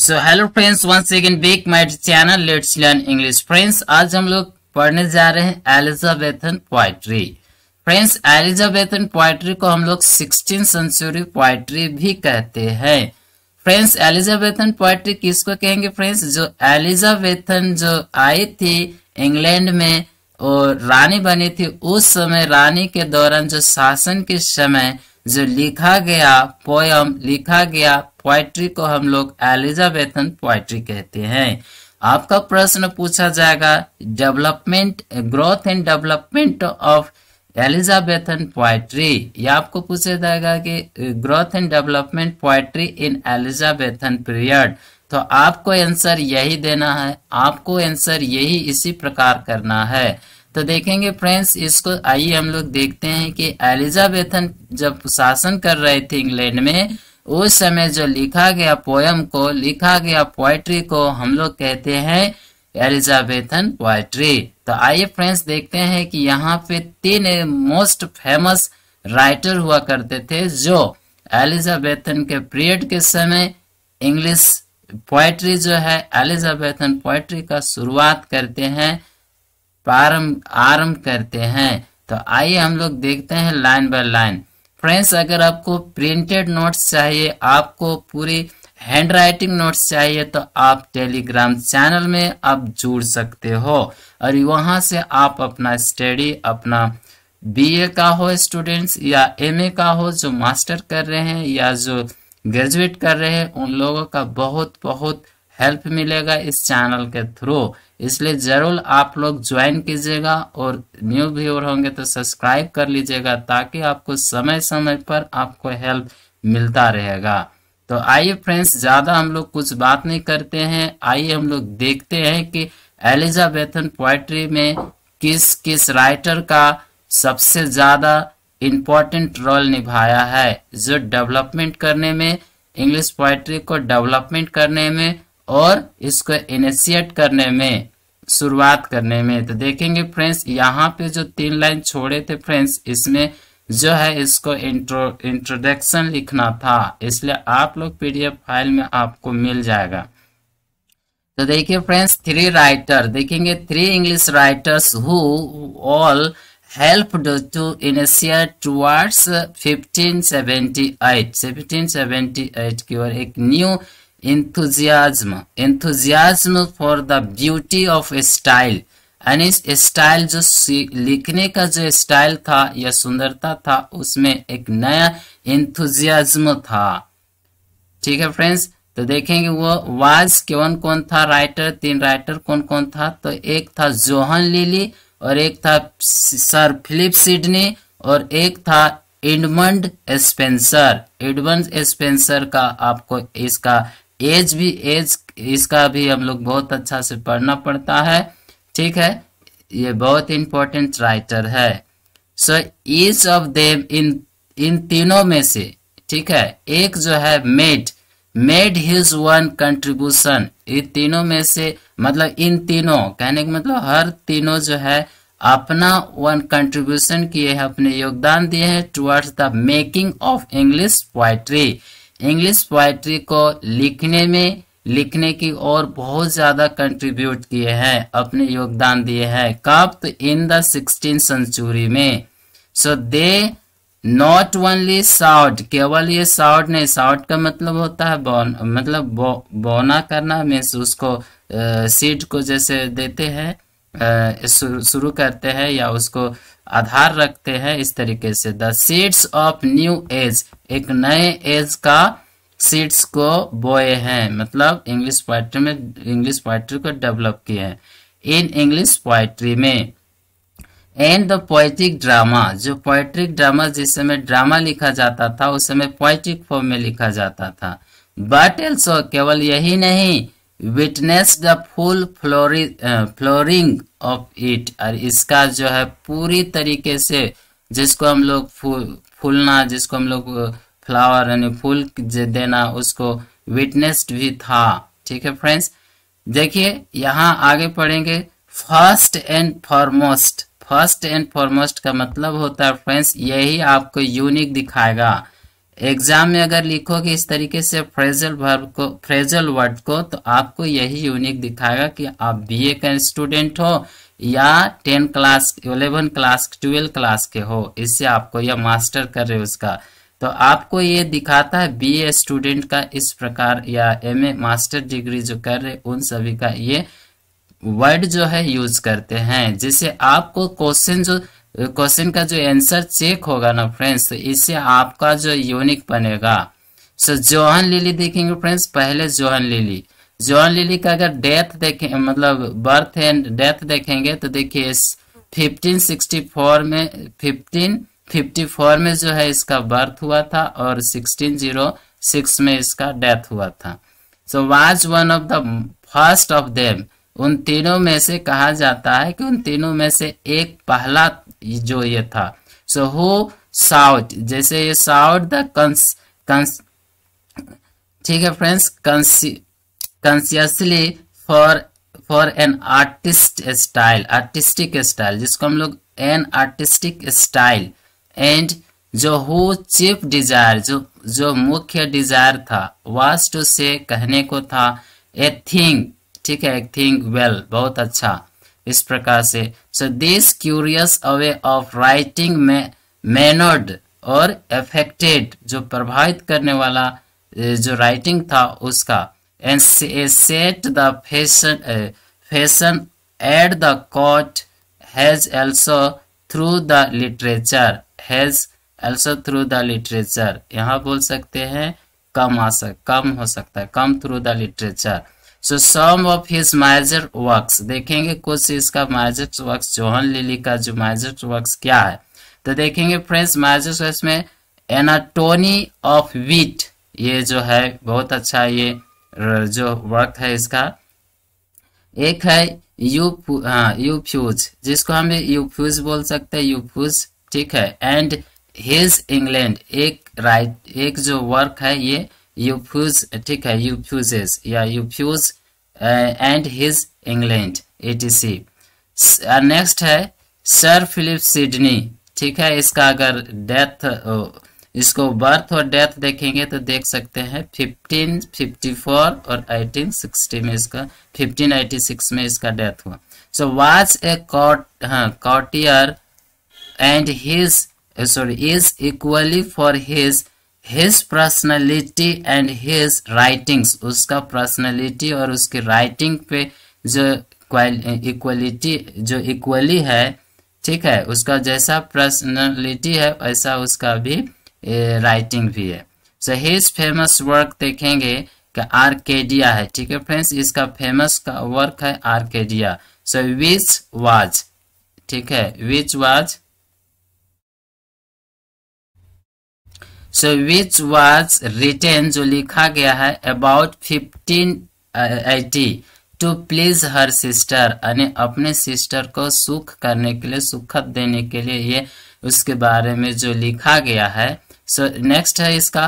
So hello friends once again back my channel let's learn English friends आज हम लोग पढ़ने जा रहे हैं Elizabethan poetry friends Elizabethan poetry को हम लोग सिक्सटीन सेंचुरी पोइट्री भी कहते हैं। फ्रेंड्स एलिजाबेथन पोइट्री किसको कहेंगे फ्रेंड्स जो एलिजाबेथन जो आई थी इंग्लैंड में और रानी बनी थी, उस समय रानी के दौरान जो शासन के समय जो लिखा गया पोयम लिखा गया पोइट्री को हम लोग एलिजाबेथन पोइट्री कहते हैं। आपका प्रश्न पूछा जाएगा development growth and development of Elizabethan poetry या आपको पूछा जाएगा कि growth and development poetry in Elizabethan period तो आपको आंसर यही देना है, आपको आंसर यही इसी प्रकार करना है। तो देखेंगे फ्रेंड्स, इसको आइए हम लोग देखते हैं कि एलिजाबेथन जब शासन कर रहे थे इंग्लैंड में, उस समय जो लिखा गया पोयम को, लिखा गया पोएट्री को हम लोग कहते हैं एलिजाबेथन पोएट्री। तो आइए फ्रेंड्स देखते हैं कि यहाँ पे तीन मोस्ट फ़ेमस राइटर हुआ करते थे जो एलिजाबेथन के पीरियड के समय इंग्लिश पोएट्री जो है, एलिजाबेथन पोएट्री का शुरुआत करते हैं। प्रारंभ, आरंभ करते हैं। तो आइए हम लोग देखते हैं लाइन बाय लाइन। फ्रेंड्स, अगर आपको प्रिंटेड नोट्स चाहिए, आपको पूरी हैंड राइटिंग नोट्स चाहिए तो आप टेलीग्राम चैनल में आप जुड़ सकते हो। और वहाँ से आप अपना स्टडी, अपना बीए का हो स्टूडेंट्स, या एमए का हो, जो मास्टर कर रहे हैं, या जो ग्रेजुएट कर रहे हैं, उन लोगों का बहुत बहुत हेल्प मिलेगा इस चैनल के थ्रू इसलिए ज़रूर आप लोग ज्वाइन कीजिएगा और न्यू व्यूअर होंगे तो सब्सक्राइब कर लीजिएगा ताकि आपको समय समय पर आपको हेल्प मिलता रहेगा। तो आइए फ्रेंड्स ज़्यादा हम लोग कुछ बात नहीं करते हैं। आइए हम लोग देखते हैं कि एलिजाबेथन पोएट्री में किस किस राइटर का सबसे ज़्यादा इम्पोर्टेंट रोल निभाया है, जो डेवलपमेंट करने में इंग्लिश पोएट्री को डेवलपमेंट करने में और इसको इनिशिएट करने में, शुरुआत करने में। तो देखेंगे फ्रेंड्स यहाँ पे जो तीन लाइन छोड़े थे फ्रेंड्स इसमें जो है इसको इंट्रो इंट्रोडक्शन लिखना था। इसलिए आप लोग पीडीएफ फ़ाइल में आपको मिल जाएगा। तो देखिए फ्रेंड्स थ्री राइटर देखेंगे three English writers who all helped to initiate towards 1578 1778 की ओर एक new enthusiasm. Enthusiasm for the beauty of style. यानी स्टाइल जो लिखने का जो स्टाइल था, या सुंदरता था, उसमें एक नया इंथुजियाज्म था। ठीक है फ्रेंड्स तो देखेंगे वो वाज कौन कौन था राइटर तीन राइटर कौन कौन था? तो एक था जोहन लिली और एक था सर फिलिप सिडनी और एक था एडमंड स्पेंसर एडमंड स्पेंसर का आपको इसका एज भी, एज, इसका भी हम लोग बहुत अच्छा से पढ़ना पड़ता है। ठीक है? ये बहुत इंपॉर्टेंट राइटर है। So each of them in in तीनों में से, ठीक है? एक जो है made made his one contribution in तीनों में से मतलब इन तीनों, कहने का मतलब हर तीनों जो है अपना वन कंट्रीब्यूशन किए हैं, अपने योगदान दिए हैं towards the making of English poetry English poetry को लिखने में लिखने की और बहुत ज़्यादा कंट्रीब्यूट किए हैं अपने योगदान दिए हैं। कब इन द सिक्सटीन सेंचुरी में। सो दे नॉट ओनली साउट केवल ये साउट नहीं साउट का मतलब होता है बौन मतलब बो, बोना करना मीन्स उसको सीड को जैसे देते हैं शुरू करते हैं या उसको आधार रखते हैं इस तरीके से। The seeds of new age एक नए एज का सीड्स को बोए हैं। मतलब इंग्लिश पोइट्री में इंग्लिश पोइट्री को डेवलप किए हैं। इन इंग्लिश पोइट्री में एंड द पोइट्रिक ड्रामा जो पोइट्रिक ड्रामा जिस समय ड्रामा लिखा जाता था, उस समय पोइट्रिक फॉर्म में लिखा जाता था। बट एल्सो केवल यही नहीं witness the full flowering of it और इसका जो है पूरी तरीके से, जिसको हम लोग फूल फूलना, जिसको हम लोग फ्लावर यानी फूल देना, उसको विटनेस्ड भी था। ठीक है फ्रेंड्स देखिए, यहाँ आगे पढ़ेंगे first and foremost first and foremost का मतलब होता है फ्रेंड्स यही आपको यूनिक दिखाएगा। एग्ज़ाम में अगर लिखोगे इस तरीके से फ्रेजल वर्ब को फ्रेजल वर्ड को तो आपको यही यूनिक दिखाएगा कि आप बीए का स्टूडेंट हो या ten class eleven class twelve class के हो। इससे आपको या मास्टर कर रहे हो उसका। तो आपको ये दिखाता है बी ए स्टूडेंट का इस प्रकार या एम ए मास्टर डिग्री जो कर रहे उन सभी का ये वर्ड जो है यूज़ करते हैं। जिससे आपको क्वेश्चन जो क्वेश्चन का जो आंसर चेक होगा ना फ्रेंड्स तो इससे आपका जो यूनिक बनेगा। सो जोहन लिली देखेंगे फ्रेंड्स पहले जोहन लिली जोहन लिली का अगर डेथ देखें मतलब बर्थ एंड डेथ देखेंगे तो देखिए 1564 में 1554 में जो है इसका बर्थ हुआ था और 1606 में इसका डेथ हुआ था। So was one of the first of them उन तीनों में से कहा जाता है कि उन तीनों में से एक पहला जो ये था। सो हु साउट जैसे ये साउट द कंस कंस ठीक है friends consciously for for an artist style artistic style जिसको हम लोग एन आर्टिस्टिक स्टाइल एंड जो हु चीफ डिज़ायर जो जो मुख्य डिज़ायर था वास टू से कहने को था ए थिंग ठीक है थिंक वेल बहुत अच्छा इस प्रकार से। So this curious a way of writing में मैनोड और अफेक्टेड जो प्रभावित करने वाला जो राइटिंग था, उसका। And set the fashion fashion at the court has also through the literature has also through the literature यहाँ बोल सकते हैं, कम आ सक, कम हो सकता है, come through the literature so some of his major works देखेंगे कुछ इसका मेजर वर्क्स जोहन लिली का जो मेजर वर्क्स क्या है? तो देखेंगे फ्रेंड्स मेजर वर्क्स में एनाटोनी ऑफ़ वीट ये जो है, बहुत अच्छा ये जो वर्क है इसका। एक है यू हाँ यूफ्यूज जिसको हम यूफ्यूज बोल सकते हैं यूफ्यूज ठीक है। एंड हिज इंग्लैंड एक राइट एक जो वर्क है ये यूफ्यूज ठीक है यूफ्यूजेस या Euphues and his England etc next है सर फिलिप सिडनी ठीक है, इसका अगर डेथ इसको बर्थ और डेथ देखेंगे तो देख सकते हैं 1554 और 1860 में इसका 1586 में इसका डेथ हुआ। सो वाज ए कॉट हाँ courtier and his sorry is equally for his his personality and his writings उसका पर्सनैलिटी और उसकी राइटिंग पे जो इक्वलिटी जो इक्वली है, ठीक है, उसका जैसा पर्सनैलिटी है, वैसा उसका भी राइटिंग भी है। सो हिज फ़ेमस वर्क देखेंगे कि आर्केडिया है, ठीक है फ्रेंड्स इसका फ़ेमस का वर्क है आर्केडिया सो विच वाज ठीक है which was so which was written जो लिखा गया है about fifteen eighty two please her sister यानी अपने सिस्टर को सुख करने के लिए सुखद देने के लिए ये उसके बारे में जो लिखा गया है। सो so, नेक्स्ट है इसका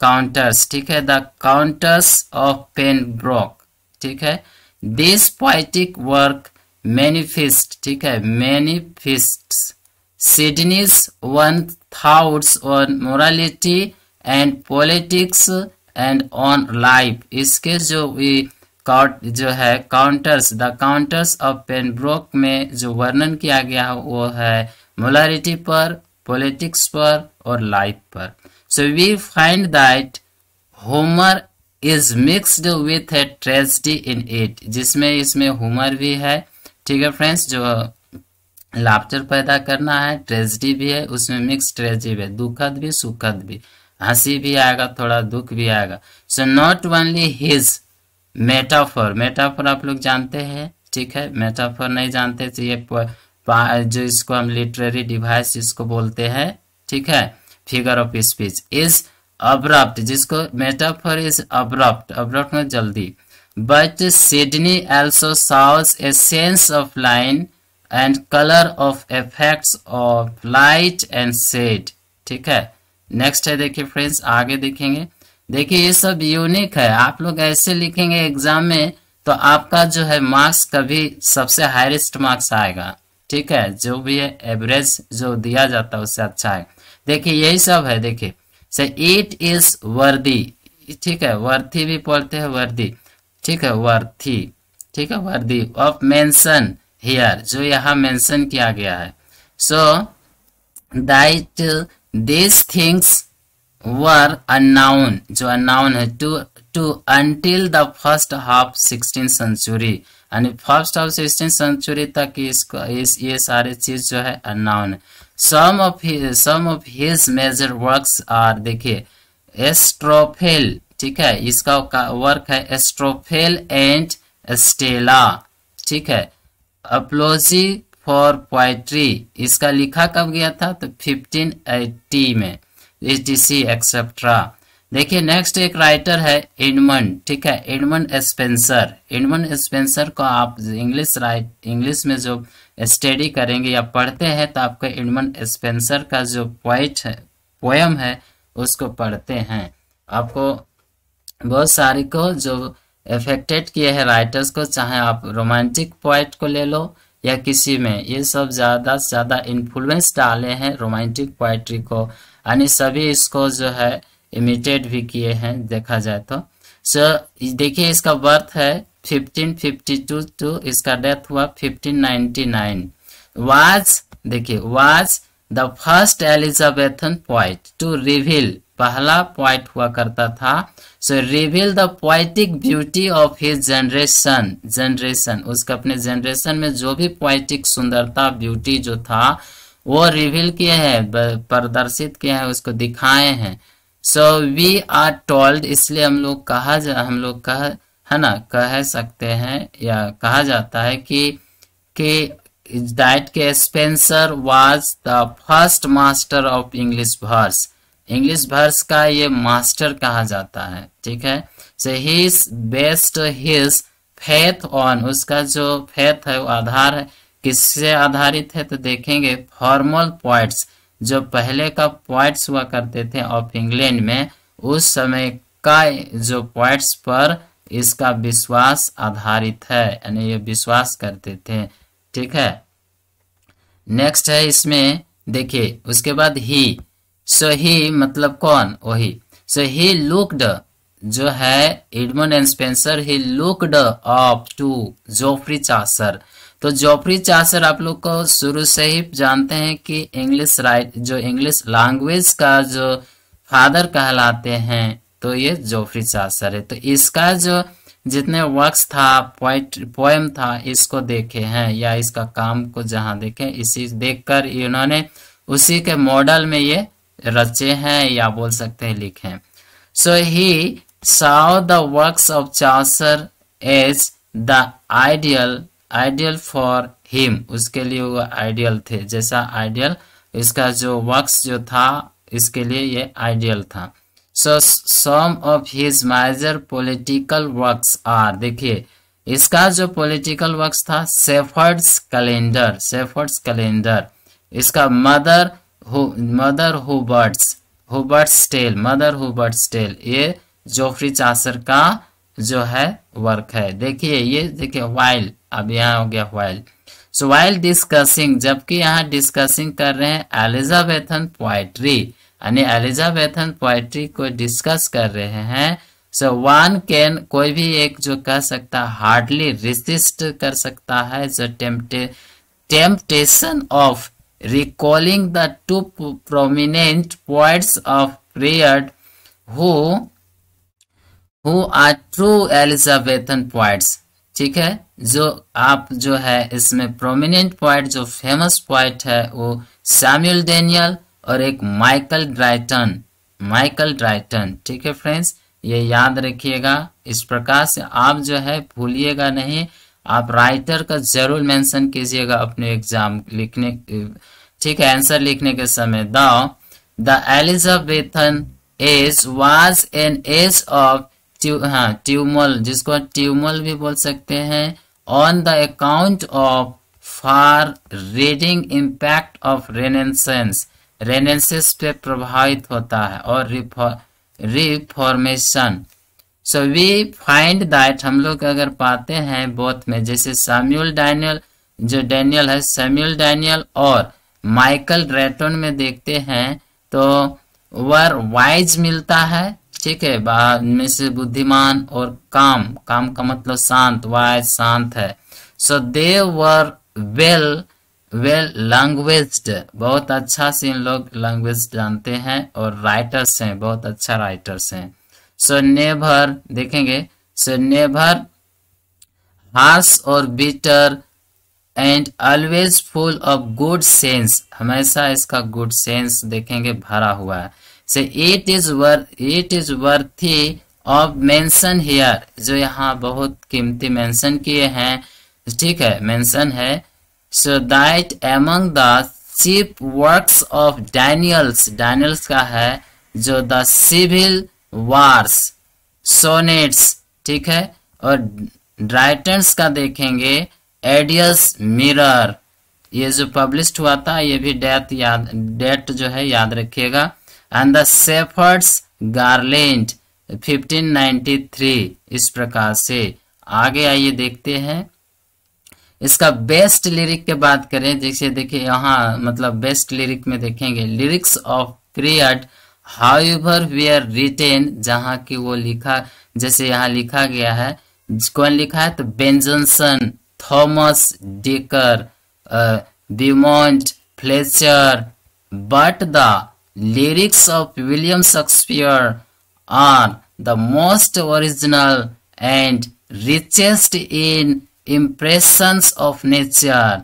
काउंटर्स uh, ठीक है? The countess of Pembroke ठीक है? दिस पोइटिक वर्क मैनिफेस्ट ठीक है? Manifest Sidney's own thoughts on morality and politics and on life. इसके जो काउट जो है countess the countess of Pembroke में जो वर्णन किया गया वो है मोलारिटी पर पॉलिटिक्स पर और लाइफ पर. So we find that humour is mixed with a tragedy in it जिसमें इसमें हुमर भी है. ठीक है फ्रेंड्स जो लाफ्टर पैदा करना है ट्रेजिडी भी है, उसमें मिक्स ट्रेजिडी है, दुखद भी, सुखद भी। हँसी भी आएगा, थोड़ा दुख भी आएगा। So not only his metaphor metaphor आप लोग जानते हैं, ठीक है? मेटाफर नहीं जानते तो ये जो इसको हम लिटरेरी डिवाइस इसको बोलते हैं, ठीक है? Figure of speech is abrupt जिसको मेटाफर इज़ अब्रप्ट अब्रप्ट में जल्दी। But Sidney also shows a sense of line and colour of effects of light and shade ठीक है? नेक्स्ट है देखिए फ्रेंड्स आगे देखेंगे। देखिए, ये सब यूनिक है। आप लोग ऐसे लिखेंगे एग्ज़ाम में तो आपका जो है मार्क्स कभी सबसे हाईएस्ट मार्क्स आएगा। ठीक है? जो भी है एवरेज जो दिया जाता है, उससे अच्छा है। देखिए, यही सब है, देखिए। से इट इज़ वर्दी ठीक है? वर्थी भी पढ़ते हैं वर्दी ठीक है? वर्थी ठीक है? वर्दी ऑफ़ मेंशन हियर जो यहाँ मेंशन किया गया है। So that this things were unknown जो अनाउन है to to until the first half sixteen century यानी फ़र्स्ट हाफ़ सिक्सटीन सेंचुरी तक इसको, इस, ये सारे चीज़ जो है unknown some of some of his major works are देखिए एस्ट्रोफेल ठीक है, इसका वर्क है एस्ट्रोफेल एंड स्टेला ठीक है। अप्लोजी फॉर पोएट्री, इसका लिखा कब गया था? तो 1580 में। एच डी सी एक्सेट्रा देखिए नेक्स्ट एक राइटर है एडमंड ठीक है? एडमंड स्पेंसर एडमंड स्पेंसर को आप इंग्लिश राइट इंग्लिश में जो स्टडी करेंगे या पढ़ते हैं तो आपको एडमंड स्पेंसर का जो पोइट है पोयम है, उसको पढ़ते हैं। आपको बहुत सारी को जो इफेक्टेड किए हैं राइटर्स को चाहे आप रोमांटिक पोइट को ले लो या किसी में ये सब ज़्यादा से ज़्यादा इन्फ्लुएंस डाले हैं रोमांटिक पोइट्री को। यानी सभी इसको जो है इमिटेट भी किए हैं देखा जाए तो। सो so, देखिए इसका बर्थ है 1552 टू इसका डेथ हुआ 1599 वाज देखिए was the first Elizabethan poet to reveal पहला पॉइंट हुआ करता था। So reveal the poetic beauty of his generation generation उसका अपने जनरेशन में जो भी पोइटिक सुंदरता ब्यूटी जो था, वो रिवील किए हैं प्रदर्शित किए हैं, उसको दिखाए हैं। सो वी आर टोल्ड इसलिए हम लोग कहा जा, हम लोग कह, है ना, कह सकते हैं, या कहा जाता है कि कि दैट के Spenser was the first master of English verse English verse का ये मास्टर कहा जाता है, ठीक है? So his best his faith on उसका जो फेथ है वो आधार है। किससे आधारित है? तो देखेंगे फॉर्मल पॉइंट्स जो पहले का पॉइंट्स हुआ करते थे ऑफ़ इंग्लैंड में, उस समय का जो पॉइंट्स पर इसका विश्वास आधारित है, यानी ये विश्वास करते थे, ठीक है? नेक्स्ट है इसमें, देखिए, उसके बाद ही सो ही मतलब कौन? वही। सो ही लुकड जो है Edmund and Spenser he looked up to Geoffrey Chaucer तो जोफ्री चासर आप लोग को शुरू से ही जानते हैं कि इंग्लिश राइट जो इंग्लिश लैंग्वेज का जो फादर कहलाते हैं तो ये जोफ्री चासर है। तो इसका जो जितने वर्क्स था पोइट पोएम था, इसको देखे हैं, या इसका काम को जहाँ देखे, इसी देखकर इन्होंने उसी के मॉडल में ये रचे हैं या बोल सकते हैं लिखे हैं। So he saw the works of Chaucer as the ideal ideal for him उसके लिए वो आइडियल थे। जैसा आइडियल इसका जो वर्क्स जो था, इसके लिए ये आइडियल था। So some of his major political works are देखिए, इसका जो पॉलिटिकल वर्क्स था सेफर्ड्स कैलेंडर सेफर्ड्स कैलेंडर इसका Mother Mother Hubbard's Hubbard's Tale Mother Hubbard's Tale ये जोफ्री चासर का जो है वर्क है। देखिए ये, देखिए वाइल अब यहाँ हो गया वाइल सो वाइल डिस्कसिंग जबकि यहाँ डिस्कसिंग कर रहे हैं एलिजाबेथन पोइट्री यानी एलिजाबेथन पोइट्री को डिस्कस कर रहे हैं। सो वन कैन कोई भी एक जो कह सकता हार्डली रिसिस्ट कर सकता है, जो tempt temptation of recalling the two prominent poets of period who who are true Elizabethan poets, ठीक है? जो आप जो है इसमें प्रोमिनेंट पॉइंट जो फ़ेमस पॉइंट है, वो सैम्यूल डेनियल और एक माइकल ड्राइटन माइकल ड्राइटन ठीक है फ्रेंड्स ये याद रखिएगा। इस प्रकार से आप जो है भूलिएगा नहीं। आप राइटर का ज़रूर मेंशन कीजिएगा अपने एग्ज़ाम लिखने, ठीक है आंसर लिखने के समय। The the Elizabethan age was an age of हाँ ट्यूमल जिसको ट्यूमल भी बोल सकते हैं। On the account of far reaching impact of renaissance renaissance पे प्रभावित होता है और reformation so we find that हम लोग अगर पाते हैं बोथ में, जैसे सैम्यूल डैनियल जो डैनियल है सैम्यूल डैनियल और माइकल रेटन में देखते हैं तो वर वाइज मिलता है, ठीक है में से बुद्धिमान और काम काम का मतलब शांत वाइज शांत है। So they were well well language बहुत अच्छा से इन लोग लैंग्वेज जानते हैं और राइटर्स हैं, बहुत अच्छा राइटर्स हैं। सो नेभर देखेंगे. सो नेभर हार्स और bitter and always full of good sense हमेशा इसका गुड सेंस देखेंगे, भरा हुआ है. से it is were it is worthy of mention here जो यहाँ बहुत कीमती मेंशन किए हैं, ठीक है मेंशन है. So that among the chief works of Daniel's Daniel's का है, जो द सिविल वार्स, सोनेट्स, ठीक है? और ड्राइटन्स का देखेंगे एडियस मिरर। ये जो पब्लिश हुआ था, ये भी डेट याद, डेट जो है याद रखिएगा। एंड द सेफर्ड्स गार्लेंड 1593 इस प्रकार से। आगे आइए देखते हैं। इसका बेस्ट लिरिक के बात करें, जैसे देखिए, यहाँ मतलब बेस्ट लिरिक में देखेंगे। Lyrics of period however we are written जहाँ की वो लिखा, जैसे यहाँ लिखा गया है, कौन लिखा है? तो Ben Jonson Thomas Dekker Beaumont Fletcher but the lyrics of William Shakespeare are the most original and richest in impressions of nature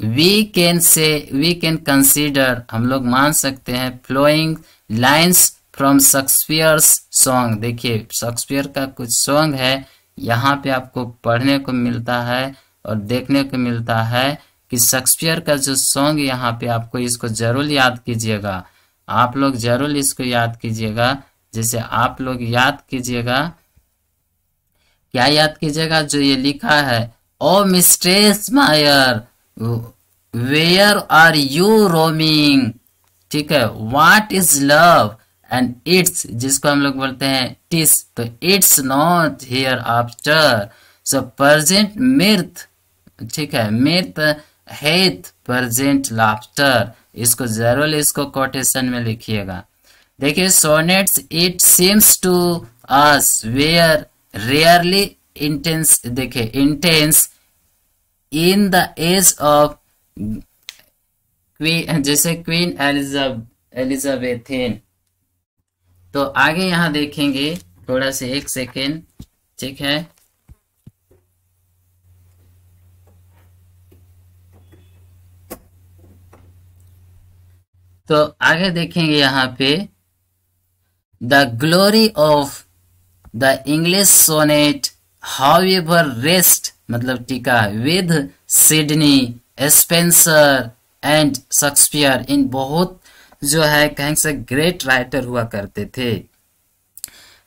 we can say we can consider हम लोग मान सकते हैं flowing lines from Shakespeare's song देखिए Shakespeare का कुछ song है, यहाँ पे आपको पढ़ने को मिलता है और देखने को मिलता है कि शेक्सपियर का जो सॉन्ग यहाँ पे आपको इसको ज़रूर याद कीजिएगा। आप लोग ज़रूर इसको याद कीजिएगा। जैसे आप लोग याद कीजिएगा। क्या याद कीजिएगा? जो ये लिखा है, O mistress mine, where are you roaming? ठीक है? What is love and it's जिसको हम लोग बोलते हैं टिस तो it's not hereafter so present mirth ठीक है? मिर्थ हेथ प्रजेंट लाफ्टर इसको ज़रूर इसको कोटेशन में लिखिएगा। देखिए sonnets it seems to us were rarely intense देखिए intense in the age of queen जैसे क्वीन एलिजाबेथिन तो आगे यहाँ देखेंगे, थोड़ा से एक सेकेंड ठीक है? तो आगे देखेंगे यहाँ पे the glory of the English sonnet however rest मतलब टीका with Sidney Spenser and Shakespeare in बहुत, जो है, कहें से ग्रेट राइटर हुआ करते थे।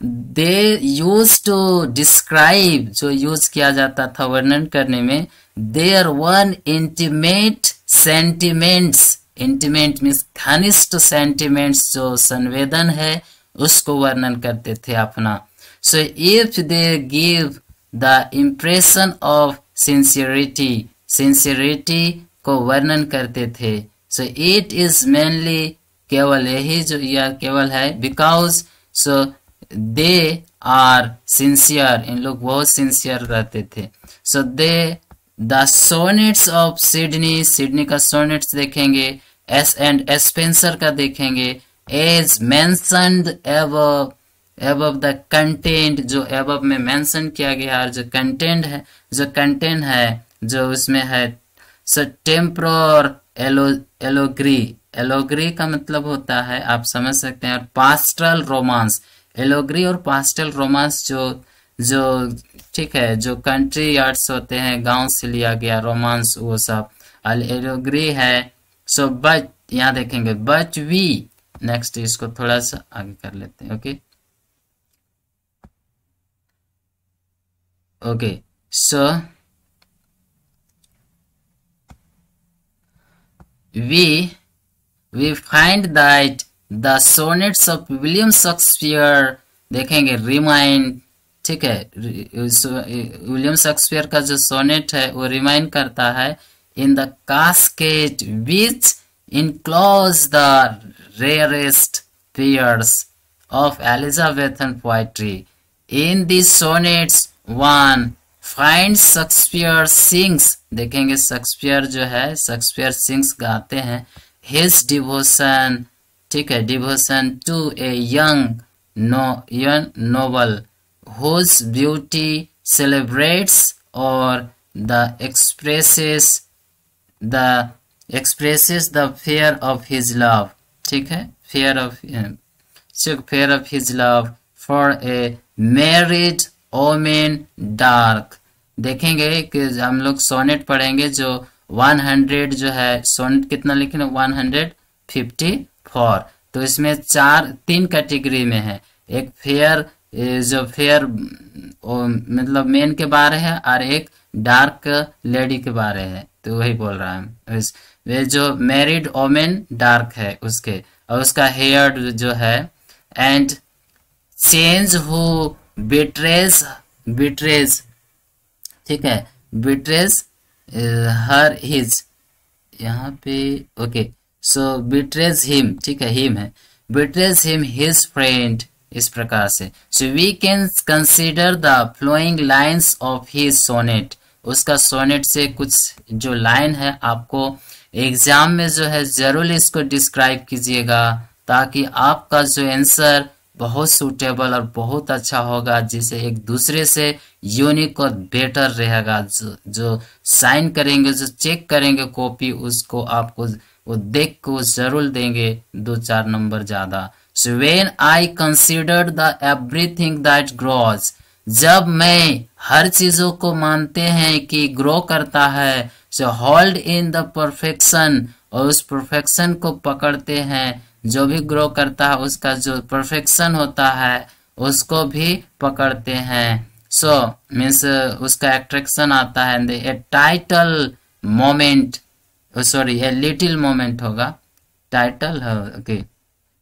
दे यूज़ टू डिस्क्राइब जो यूज़ किया जाता था वर्णन करने में their own intimate sentiments intimate means घनिष्ठ सेंटिमेंट्स जो संवेदन है, उसको वर्णन करते थे अपना। So if they give the impression of sincerity sincerity को वर्णन करते थे। सो इट इज़ मेनली केवल यही जो यह केवल है। Because so they are sincere इन लोग बहुत सिंसियर रहते थे। So they the sonnets of Sidney Sidney का सोनेट्स देखेंगे। एस एंड स्पेंसर का देखेंगे। As mentioned above above the content जो एबव में मेंशन किया गया और जो कंटेंट है, जो कंटेंट है, जो उसमें है सो टेम्प्रोर एलो एलोग्री एलोग्री का मतलब होता है, आप समझ सकते हैं, और पास्टल रोमांस एलोग्री और पास्टल रोमांस जो जो, ठीक है, जो कंट्री आर्ट्स होते हैं, गाँव से लिया गया रोमांस वो सब. अल एलोग्री है सो बट यहाँ देखेंगे बट वी नेक्स्ट इसको थोड़ा सा आगे कर लेते हैं okay okay so we we find that the sonnets of William Shakespeare देखेंगे रिमाइंड ठीक है विलियम शेक्सपियर का जो सोनेट है, वो रिमाइंड करता है, in the cascade which enclose the rarest pearls of Elizabethan poetry in the sonnets one find Shakespeare sings देखेंगे शेक्सपियर जो है शेक्सपियर सिंग्स गाते हैं। हिज डिवोशन ठीक है devotion to a young no young noble whose beauty celebrates और the expresses the expresses the fair of his love ठीक है? Fair of fair of his love for a married woman dark देखेंगे कि हम लोग sonnet पढ़ेंगे जो 100 जो है सोनेट कितना लिखे ना 154 तो इसमें चार, तीन कैटेगरी में है। एक फेयर जो फेयर मतलब मेन के बारे है और एक डार्क लेडी के बारे है। तो वही बोल रहा है। वे जो मैरिड ओमेन डार्क है उसके, और उसका हेयर जो है, and change who betrays betrays ठीक है? बिट्रेज हर हिज यहाँ पे ओके सो बिट्रेज हिम ठीक है हिम है. बिट्रेज हिम हिज फ्रेंड इस प्रकार से. So we can consider the following lines of his sonnet उसका सोनेट से कुछ जो लाइन है, आपको एग्ज़ाम में जो है, ज़रूर इसको डिस्क्राइब कीजिएगा, ताकि आपका जो आंसर बहुत सूटेबल और बहुत अच्छा होगा, जिसे एक दूसरे से यूनिक और बेटर रहेगा। जो जो साइन करेंगे, जो चेक करेंगे कॉपी उसको आपको, वो देख को ज़रूर देंगे दो चार नंबर ज़्यादा। So when I consider the everything that grows जब मैं हर चीज़ों को मानते हैं कि ग्रो करता है so hold in the perfection और उस परफेक्शन को पकड़ते हैं जो भी ग्रो करता है उसका जो परफेक्शन होता है उसको भी पकड़ते हैं। सो so, मीन्स उसका एट्रैक्शन आता है। A title moment sorry a little moment होगा। टाइटल है ओके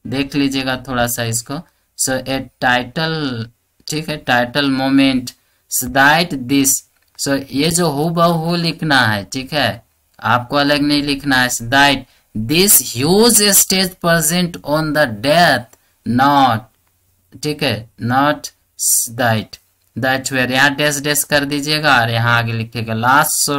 देख लीजिएगा थोड़ा सा इसको। सो ए टाइटल ठीक है title moment that this so ये जो हु लिखना है ठीक है? आपको अलग नहीं लिखना है that this huge stage present on the death not ठीक है नॉट दैट दैट वेयर यहाँ डैश डैश कर दीजिएगा और यहाँ आगे लिखिएगा last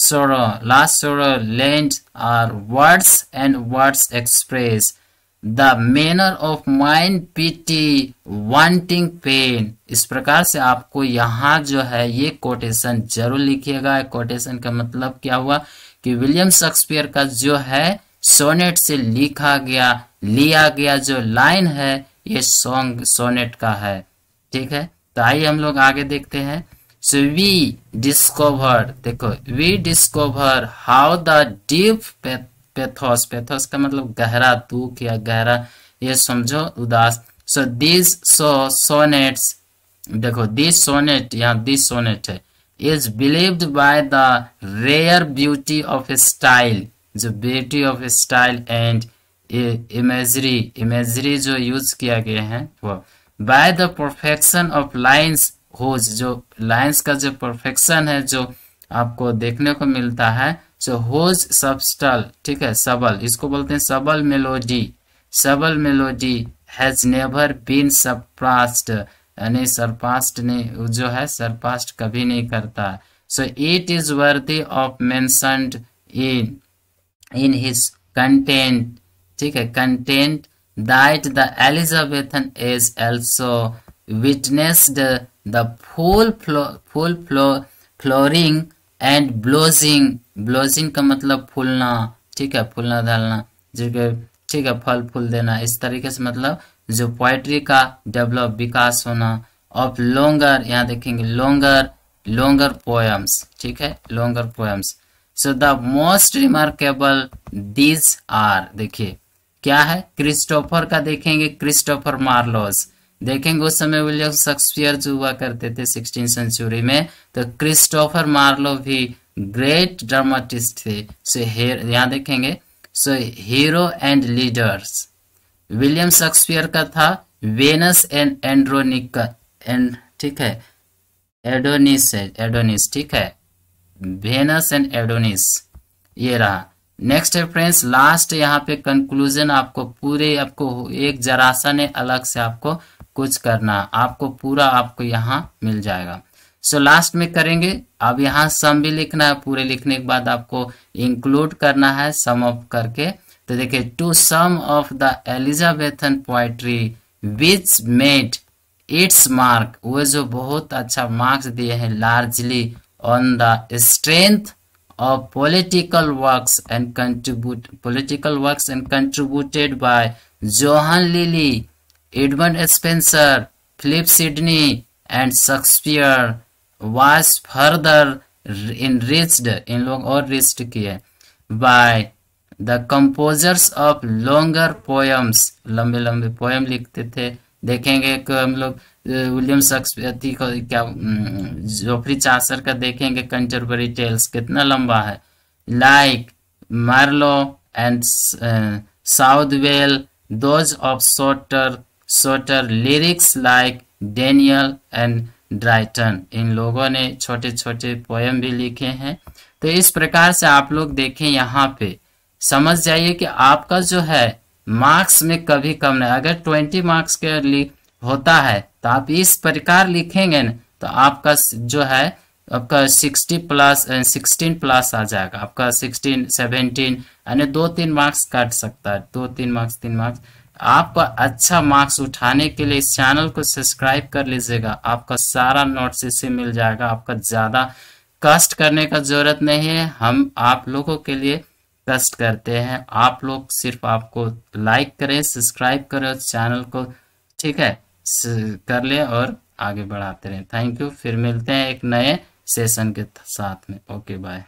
sorrow last sorrow land are words and words express the manner of mind pity wanting pain इस प्रकार से आपको यहाँ जो है, ये कोटेशन ज़रूर लिखिएगा। कोटेशन का मतलब क्या हुआ कि विलियम शेक्सपियर का जो है सोनेट से लिखा गया, लिया गया जो लाइन है, ये सॉन्ग सोनेट का है। ठीक है? तो आइए हम लोग आगे देखते हैं। सो वी डिस्कवर देखो we discover how the deep pathos pathos का मतलब गहरा, दुख या गहरा, ये समझो, उदास। सो दिस सो सोनेट्स देखो दिस सोनेट यहाँ दिस सोनेट है is believed by the rare beauty of style जो beauty of style and imagery imagery जो यूज़ किया गया है, वो। By the perfection of lines whose जो लाइंस का जो परफेक्शन है, जो आपको देखने को मिलता है जो होज सबस्टल ठीक है, सबल, इसको बोलते हैं subtle melody subtle melody has never been surpassed यानी सरपास्ट ने, जो है सरपास्ट कभी नहीं करता। So it is worthy of mentioned in in his content ठीक है content that the Elizabethan is also witnessed the full full flowering and blossoming blossoming का मतलब फूलना, ठीक है, फूलना डालना, जो ठीक है, फल फूल देना। इस तरीके से मतलब जो पोएट्री का डेवलप विकास होना। ऑफ़ लोंगर यहाँ देखेंगे लोंगर लोंगर पोएम्स ठीक है longer poems so the most remarkable these are देखिए, क्या है? क्रिस्टोफर का देखेंगे क्रिस्टोफर मार्लोस देखेंगे उस समय विलियम शेक्सपियर जो हुआ करते थे सिक्सटीन सेंचुरी में तो क्रिस्टोफर मार्लो भी ग्रेट ड्रामाटिस्ट थे। सो यहाँ देखेंगे so Hero and Leander William Shakespeare का था वेनस एंड एंड्रोनिक एंड ठीक है एडोनिस एडोनिस ठीक है। वेनस एंड एडोनिस ये रहा। नेक्स्ट है फ्रेंड्स लास्ट यहाँ पे कंक्लूजन आपको पूरे आपको एक जरासा ने अलग से आपको कुछ करना। आपको पूरा आपको यहाँ मिल जाएगा। सो so, लास्ट में करेंगे। अब यहाँ सम भी लिखना है। पूरे लिखने के बाद आपको इंक्लूड करना है सम ऑफ़ करके। तो देखिए to some of the Elizabethan poetry which made its mark वो जो बहुत अच्छा मार्क्स दिए हैं largely on the strength of political works and contribute political works and contributed by Johann Lilly, Edmund Spencer, Philip Sidney, and Shakespeare was further enriched इन लोग और wrist किए by the composers of longer poems लंबे लंबे poem लिखते थे देखेंगे कि हम लोग विलियम सक्सपी को क्या जोफ्री चासर का देखेंगे कंटरबरी टेल्स कितना लंबा है। Like Marlowe and Southwell those of shorter shorter lyrics like Daniel and Drayton इन लोगों ने छोटे छोटे पोएम भी लिखे हैं। तो इस प्रकार से आप लोग देखें यहाँ पे। समझ जाइए कि आपका जो है मार्क्स में कभी कम नहीं। अगर ट्वेंटी मार्क्स के होता है तो आप इस प्रकार लिखेंगे ना तो आपका जो है, आपका सिक्सटी प्लस सिक्सटीन प्लस आ जाएगा। आपका सिक्सटीन सेवेंटीन यानी दो तीन मार्क्स काट सकता है। दो तीन मार्क्स तीन मार्क्स। आपका अच्छा मार्क्स उठाने के लिए इस चैनल को सब्सक्राइब कर लीजिएगा। आपका सारा नोट्स इससे मिल जाएगा। आपका ज़्यादा कष्ट करने का ज़रूरत नहीं है। हम आप लोगों के लिए कष्ट करते हैं। आप लोग सिर्फ़ आपको लाइक करें, सब्सक्राइब करें चैनल को, ठीक है? कर ले और आगे बढ़ाते रहें। थैंक यू फिर मिलते हैं एक नए सेशन के साथ में। Okay bye